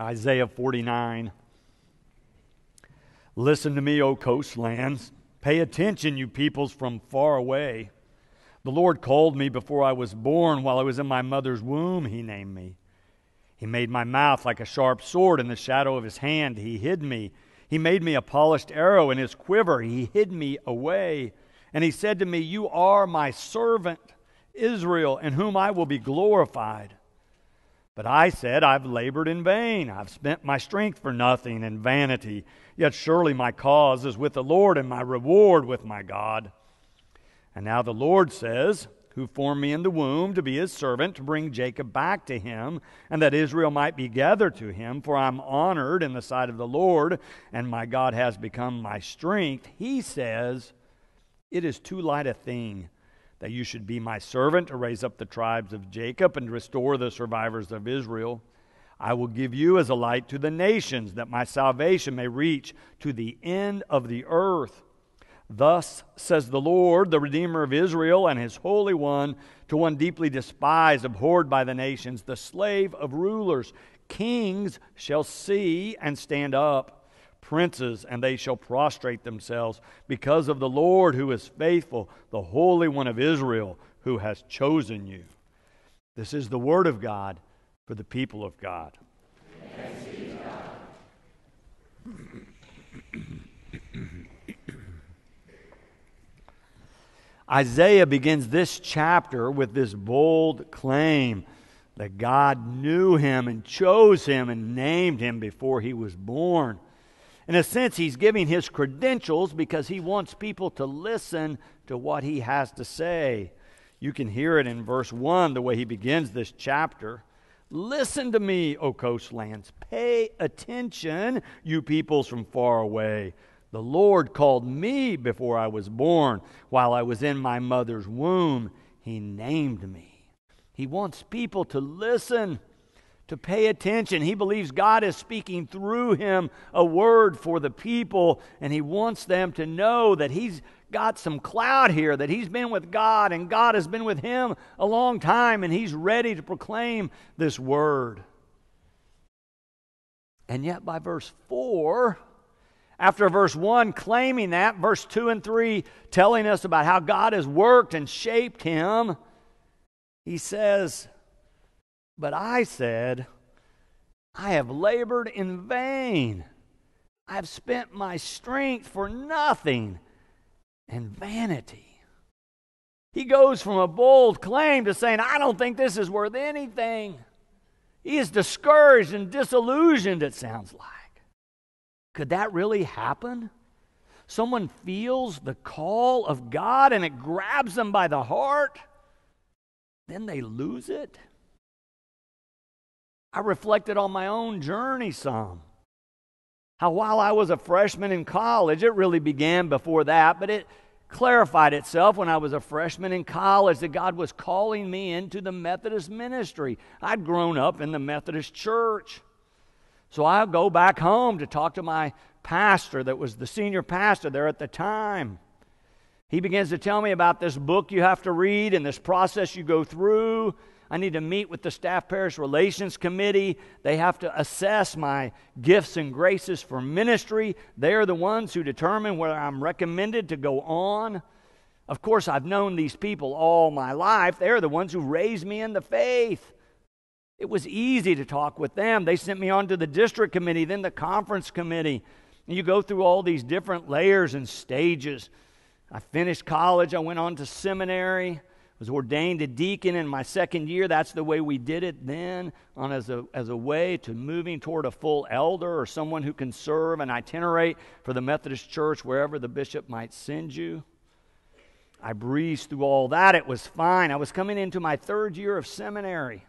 Isaiah 49. Listen to me, O coastlands. Pay attention, you peoples from far away. The Lord called me before I was born. While I was in my mother's womb, He named me. He made my mouth like a sharp sword. In the shadow of His hand, He hid me. He made me a polished arrow in His quiver. He hid me away. And He said to me, You are my servant, Israel, in whom I will be glorified. But I said, I've labored in vain. I've spent my strength for nothing in vanity. Yet surely my cause is with the Lord, and my reward with my God. And now the Lord says, Who formed me in the womb to be his servant, to bring Jacob back to him, and that Israel might be gathered to him. For I'm honored in the sight of the Lord, and my God has become my strength. He says, It is too light a thing that you should be my servant to raise up the tribes of Jacob and restore the survivors of Israel. I will give you as a light to the nations, that my salvation may reach to the end of the earth. Thus says the Lord, the Redeemer of Israel and his Holy One, to one deeply despised, abhorred by the nations, the slave of rulers. Kings shall see and stand up princes, and they shall prostrate themselves because of the Lord who is faithful, the Holy One of Israel who has chosen you. This is the word of God for the people of God. Isaiah begins this chapter with this bold claim that God knew him and chose him and named him before he was born. In a sense, he's giving his credentials because he wants people to listen to what he has to say. You can hear it in verse 1, the way he begins this chapter. Listen to me, O coastlands. Pay attention, you peoples from far away. The Lord called me before I was born. While I was in my mother's womb, He named me. He wants people to listen to pay attention. He believes God is speaking through him a word for the people, and he wants them to know that he's got some cloud here, that he's been with God, and God has been with him a long time, and he's ready to proclaim this word. And yet, by verse 4, after verse 1 claiming that, verse 2 and 3 telling us about how God has worked and shaped him, he says, but I said, I have labored in vain. I have spent my strength for nothing and vanity. He goes from a bold claim to saying, I don't think this is worth anything. He is discouraged and disillusioned, it sounds like. Could that really happen? Someone feels the call of God and it grabs them by the heart, then they lose it? I reflected on my own journey some. How while I was a freshman in college, it really began before that, but it clarified itself when I was a freshman in college that God was calling me into the Methodist ministry. I'd grown up in the Methodist church. So I'll go back home to talk to my pastor that was the senior pastor there at the time. He begins to tell me about this book you have to read and this process you go through. I need to meet with the Staff Parish Relations Committee. They have to assess my gifts and graces for ministry. They are the ones who determine whether I'm recommended to go on. Of course, I've known these people all my life. They're the ones who raised me in the faith. It was easy to talk with them. They sent me on to the district committee, then the conference committee. And you go through all these different layers and stages. I finished college, I went on to seminary was ordained a deacon in my second year. That's the way we did it then, on as a, as a way to moving toward a full elder or someone who can serve and itinerate for the Methodist Church wherever the bishop might send you. I breezed through all that. It was fine. I was coming into my third year of seminary.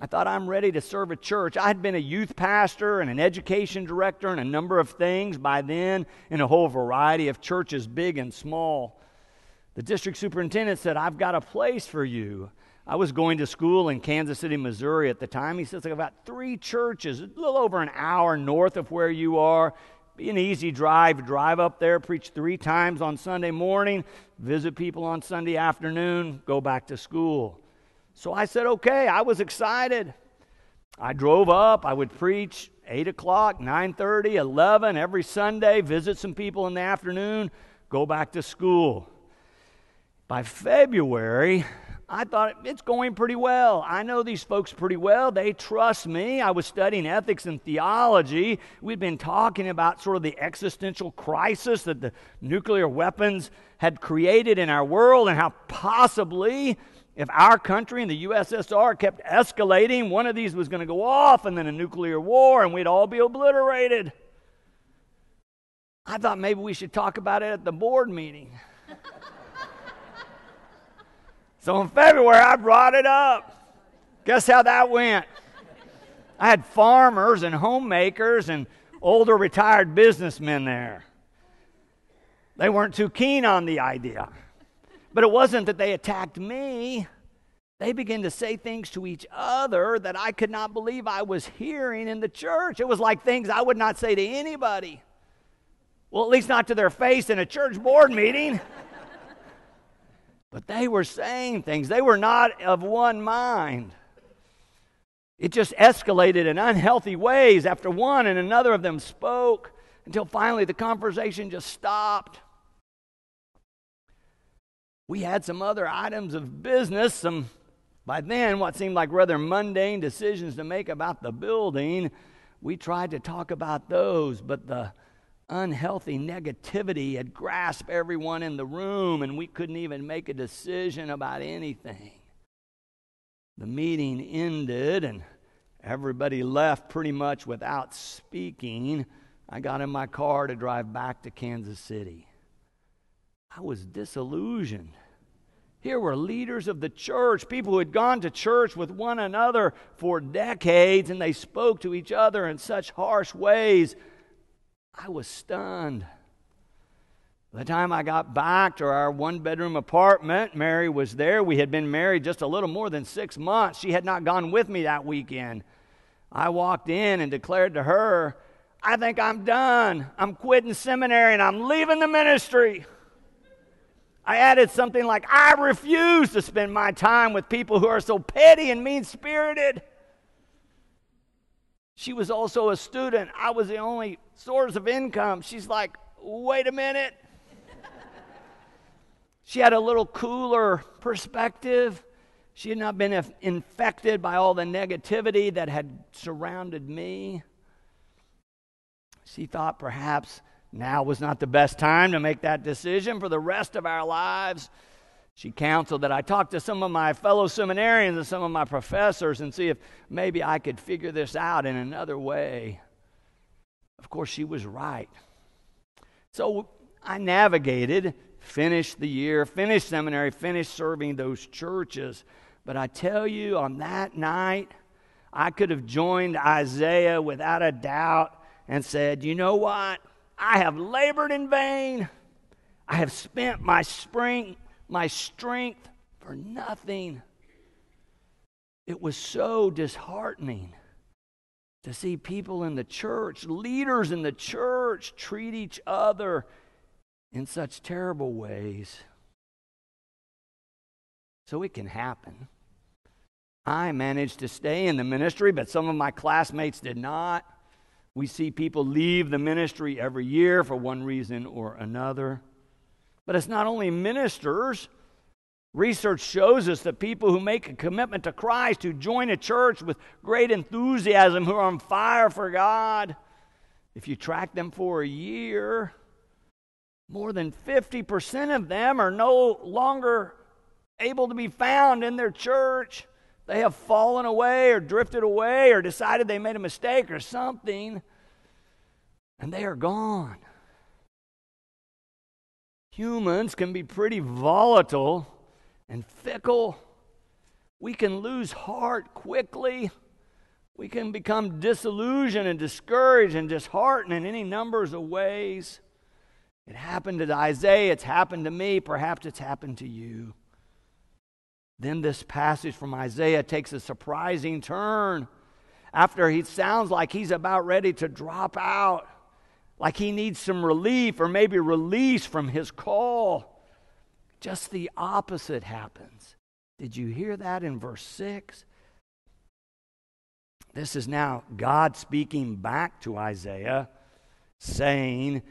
I thought I'm ready to serve a church. I had been a youth pastor and an education director and a number of things by then in a whole variety of churches, big and small. The district superintendent said, I've got a place for you. I was going to school in Kansas City, Missouri at the time. He says, I've got three churches, a little over an hour north of where you are. Be an easy drive. Drive up there, preach three times on Sunday morning, visit people on Sunday afternoon, go back to school. So I said, okay. I was excited. I drove up. I would preach 8 o'clock, 9.30, 11, every Sunday, visit some people in the afternoon, go back to school. By February, I thought it's going pretty well. I know these folks pretty well. They trust me. I was studying ethics and theology. We'd been talking about sort of the existential crisis that the nuclear weapons had created in our world and how possibly if our country and the USSR kept escalating, one of these was going to go off and then a nuclear war and we'd all be obliterated. I thought maybe we should talk about it at the board meeting. So in February, I brought it up. Guess how that went? I had farmers and homemakers and older retired businessmen there. They weren't too keen on the idea. But it wasn't that they attacked me. They began to say things to each other that I could not believe I was hearing in the church. It was like things I would not say to anybody. Well, at least not to their face in a church board meeting. But they were saying things, they were not of one mind. It just escalated in unhealthy ways after one and another of them spoke until finally the conversation just stopped. We had some other items of business, some by then what seemed like rather mundane decisions to make about the building. We tried to talk about those, but the unhealthy negativity had grasped everyone in the room, and we couldn't even make a decision about anything. The meeting ended, and everybody left pretty much without speaking. I got in my car to drive back to Kansas City. I was disillusioned. Here were leaders of the church, people who had gone to church with one another for decades, and they spoke to each other in such harsh ways I was stunned. By the time I got back to our one bedroom apartment, Mary was there. We had been married just a little more than six months. She had not gone with me that weekend. I walked in and declared to her, I think I'm done. I'm quitting seminary and I'm leaving the ministry. I added something like, I refuse to spend my time with people who are so petty and mean spirited. She was also a student. I was the only source of income. She's like, wait a minute. she had a little cooler perspective. She had not been infected by all the negativity that had surrounded me. She thought perhaps now was not the best time to make that decision for the rest of our lives. She counseled that I talk to some of my fellow seminarians and some of my professors and see if maybe I could figure this out in another way. Of course, she was right. So I navigated, finished the year, finished seminary, finished serving those churches. But I tell you, on that night, I could have joined Isaiah without a doubt and said, You know what? I have labored in vain. I have spent my spring my strength for nothing. It was so disheartening to see people in the church, leaders in the church, treat each other in such terrible ways. So it can happen. I managed to stay in the ministry, but some of my classmates did not. We see people leave the ministry every year for one reason or another. But it's not only ministers. Research shows us that people who make a commitment to Christ, who join a church with great enthusiasm, who are on fire for God, if you track them for a year, more than 50% of them are no longer able to be found in their church. They have fallen away or drifted away or decided they made a mistake or something, and they are gone humans can be pretty volatile and fickle. We can lose heart quickly. We can become disillusioned and discouraged and disheartened in any numbers of ways. It happened to Isaiah, it's happened to me, perhaps it's happened to you. Then this passage from Isaiah takes a surprising turn after he sounds like he's about ready to drop out like he needs some relief or maybe release from his call. Just the opposite happens. Did you hear that in verse 6? This is now God speaking back to Isaiah, saying,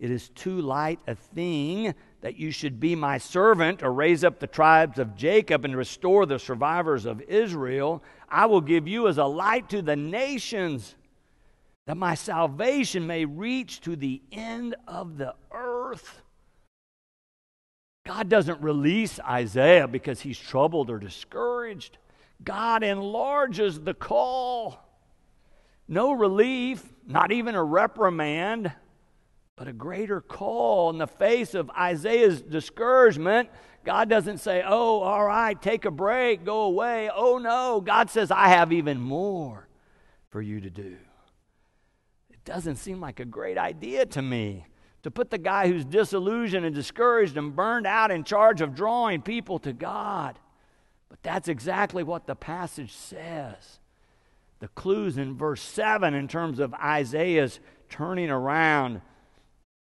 It is too light a thing that you should be my servant or raise up the tribes of Jacob and restore the survivors of Israel. I will give you as a light to the nations, that my salvation may reach to the end of the earth. God doesn't release Isaiah because he's troubled or discouraged. God enlarges the call. No relief, not even a reprimand, but a greater call in the face of Isaiah's discouragement. God doesn't say, Oh, all right, take a break, go away. Oh, no. God says, I have even more for you to do. Doesn't seem like a great idea to me to put the guy who's disillusioned and discouraged and burned out in charge of drawing people to God. But that's exactly what the passage says. The clues in verse 7 in terms of Isaiah's turning around.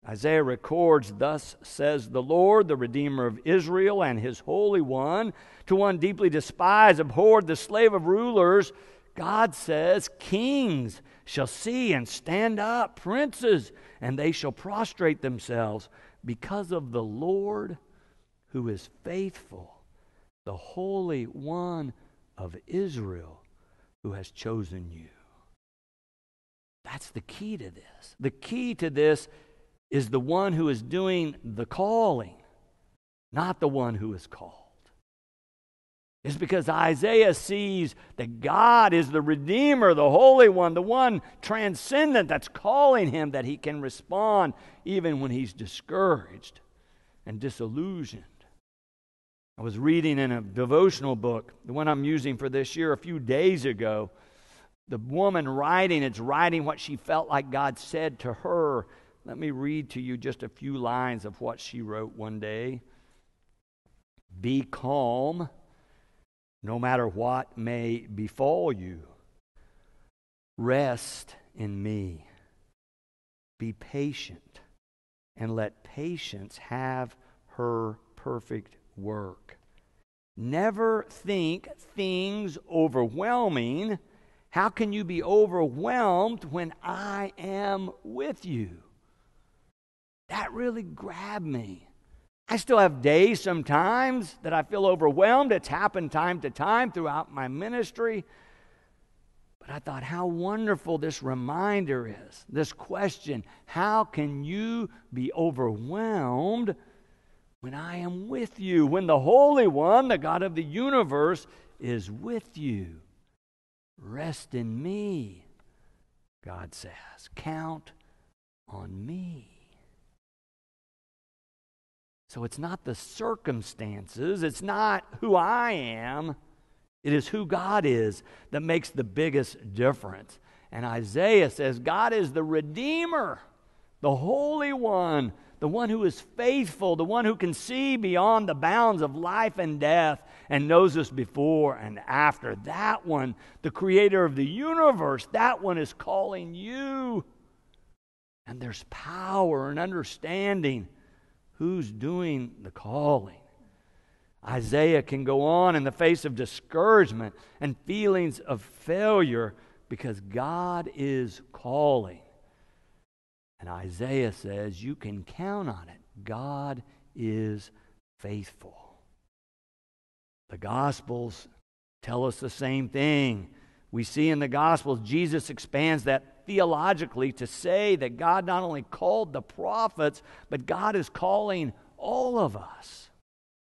Isaiah records, Thus says the Lord, the Redeemer of Israel and his Holy One, to one deeply despised, abhorred, the slave of rulers. God says, Kings shall see and stand up, princes, and they shall prostrate themselves because of the Lord who is faithful the Holy One of Israel who has chosen you. That's the key to this. The key to this is the one who is doing the calling, not the one who is called. It's because Isaiah sees that God is the Redeemer, the Holy One, the one transcendent that's calling him that he can respond even when he's discouraged and disillusioned. I was reading in a devotional book, the one I'm using for this year, a few days ago. The woman writing, it's writing what she felt like God said to her. Let me read to you just a few lines of what she wrote one day. Be calm, no matter what may befall you. Rest in me. Be patient, and let patience have her perfect work. Never think things overwhelming. How can you be overwhelmed when I am with you? That really grabbed me. I still have days sometimes that I feel overwhelmed. It's happened time to time throughout my ministry. But I thought how wonderful this reminder is. This question how can you be overwhelmed when I am with you, when the Holy One, the God of the universe, is with you. Rest in me, God says. Count on me. So it's not the circumstances, it's not who I am, it is who God is that makes the biggest difference. And Isaiah says, God is the Redeemer, the Holy One, the one who is faithful, the one who can see beyond the bounds of life and death and knows us before and after. That one, the creator of the universe, that one is calling you. And there's power and understanding who's doing the calling. Isaiah can go on in the face of discouragement and feelings of failure because God is calling. And Isaiah says, You can count on it. God is faithful. The Gospels tell us the same thing. We see in the Gospels, Jesus expands that theologically to say that God not only called the prophets, but God is calling all of us.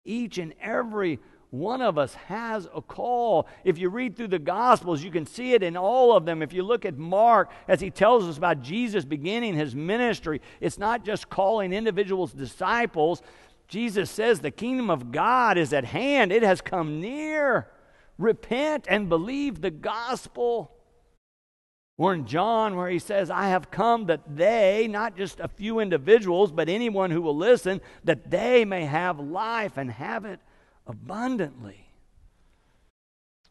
Each and every one of us has a call. If you read through the Gospels, you can see it in all of them. If you look at Mark, as he tells us about Jesus beginning his ministry, it's not just calling individuals disciples. Jesus says the kingdom of God is at hand, it has come near. Repent and believe the gospel. Or in John, where he says, I have come that they, not just a few individuals, but anyone who will listen, that they may have life and have it abundantly.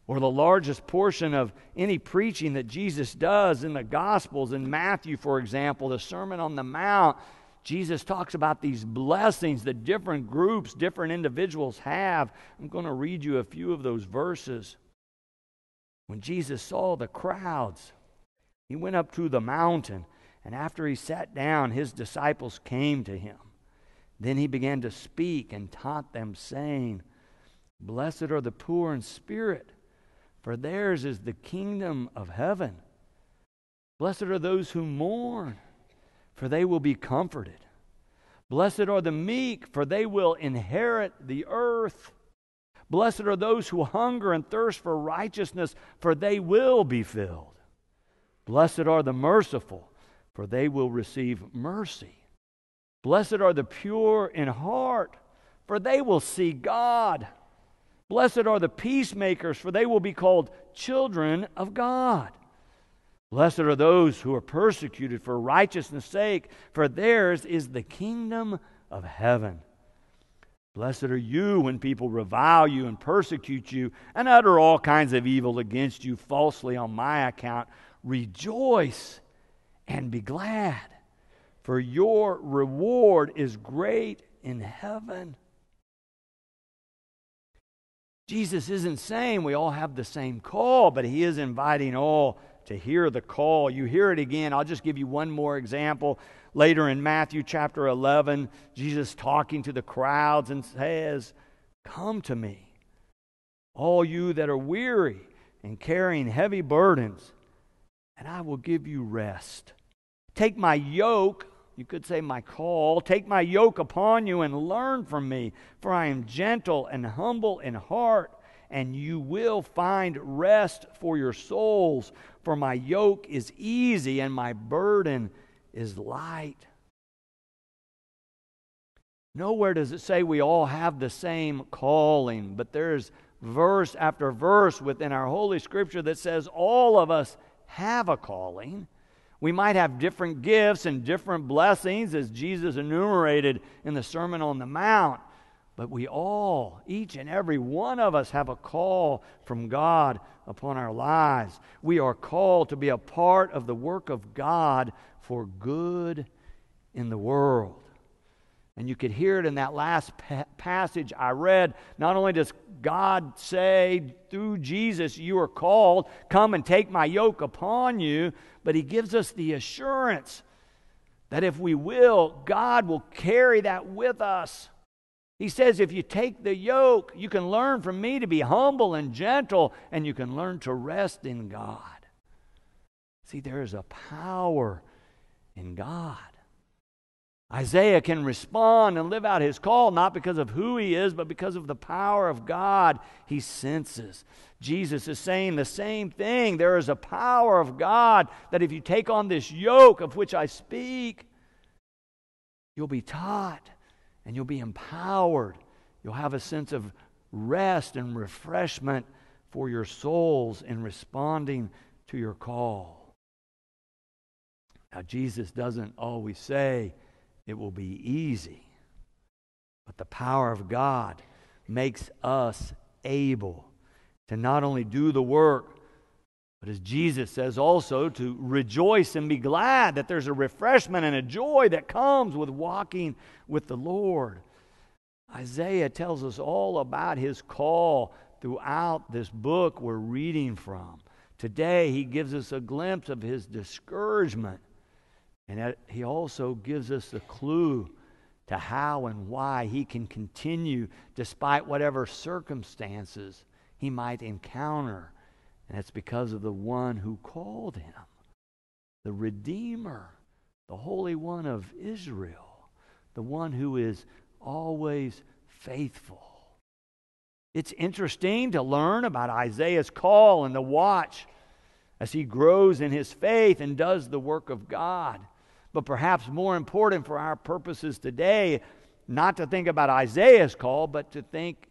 Or the largest portion of any preaching that Jesus does in the Gospels, in Matthew, for example, the Sermon on the Mount, Jesus talks about these blessings that different groups, different individuals have. I'm going to read you a few of those verses. When Jesus saw the crowds, he went up to the mountain, and after he sat down, his disciples came to him. Then he began to speak and taught them, saying, Blessed are the poor in spirit, for theirs is the kingdom of heaven. Blessed are those who mourn, for they will be comforted. Blessed are the meek, for they will inherit the earth. Blessed are those who hunger and thirst for righteousness, for they will be filled. Blessed are the merciful, for they will receive mercy. Blessed are the pure in heart, for they will see God. Blessed are the peacemakers, for they will be called children of God. Blessed are those who are persecuted for righteousness' sake, for theirs is the kingdom of heaven. Blessed are you when people revile you and persecute you and utter all kinds of evil against you falsely on my account. Rejoice and be glad, for your reward is great in heaven. Jesus isn't saying we all have the same call, but he is inviting all to hear the call. You hear it again. I'll just give you one more example. Later in Matthew chapter 11, Jesus talking to the crowds and says, Come to me, all you that are weary and carrying heavy burdens, and I will give you rest. Take my yoke, you could say my call, take my yoke upon you and learn from me, for I am gentle and humble in heart and you will find rest for your souls. For my yoke is easy and my burden is light. Nowhere does it say we all have the same calling, but there's verse after verse within our Holy Scripture that says all of us have a calling. We might have different gifts and different blessings, as Jesus enumerated in the Sermon on the Mount. But we all, each and every one of us, have a call from God upon our lives. We are called to be a part of the work of God for good in the world. And you could hear it in that last pa- passage I read. Not only does God say through Jesus, You are called, come and take my yoke upon you, but He gives us the assurance that if we will, God will carry that with us. He says, if you take the yoke, you can learn from me to be humble and gentle, and you can learn to rest in God. See, there is a power in God. Isaiah can respond and live out his call not because of who he is, but because of the power of God he senses. Jesus is saying the same thing. There is a power of God that if you take on this yoke of which I speak, you'll be taught and you'll be empowered. You'll have a sense of rest and refreshment for your souls in responding to your call. Now, Jesus doesn't always say it will be easy, but the power of God makes us able to not only do the work, but as Jesus says also, to rejoice and be glad that there's a refreshment and a joy that comes with walking with the Lord. Isaiah tells us all about his call throughout this book we're reading from. Today, he gives us a glimpse of his discouragement, and he also gives us the clue to how and why he can continue despite whatever circumstances he might encounter and it's because of the one who called him, the Redeemer, the Holy One of Israel, the one who is always faithful. It's interesting to learn about Isaiah's call and the watch as he grows in his faith and does the work of God. But perhaps more important for our purposes today, not to think about Isaiah's call, but to think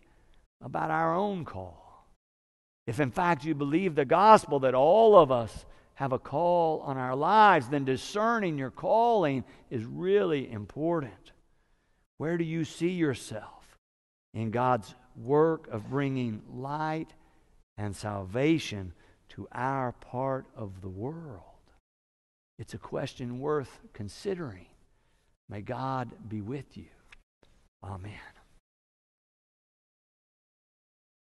about our own call. If in fact you believe the gospel that all of us have a call on our lives, then discerning your calling is really important. Where do you see yourself in God's work of bringing light and salvation to our part of the world? It's a question worth considering. May God be with you. Amen.